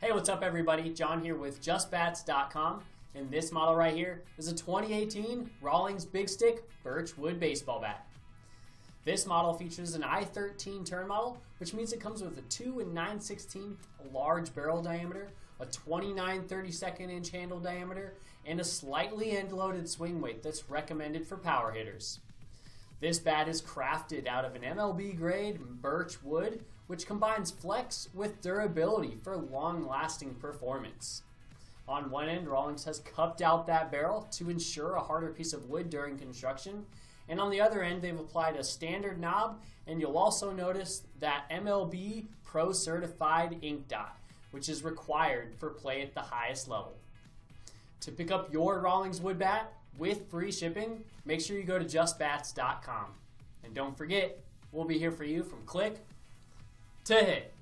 Hey, what's up, everybody? John here with JustBats.com, and this model right here is a 2018 Rawlings Big Stick Birchwood baseball bat. This model features an I-13 turn model, which means it comes with a 2 and 9 16 large barrel diameter, a 29 32nd inch handle diameter, and a slightly end-loaded swing weight that's recommended for power hitters. This bat is crafted out of an MLB grade birch wood, which combines flex with durability for long lasting performance. On one end, Rawlings has cupped out that barrel to ensure a harder piece of wood during construction, and on the other end, they've applied a standard knob, and you'll also notice that MLB Pro Certified ink dot, which is required for play at the highest level. To pick up your Rawlings wood bat, with free shipping, make sure you go to justbats.com. And don't forget, we'll be here for you from click to hit.